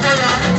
Coca-Cola.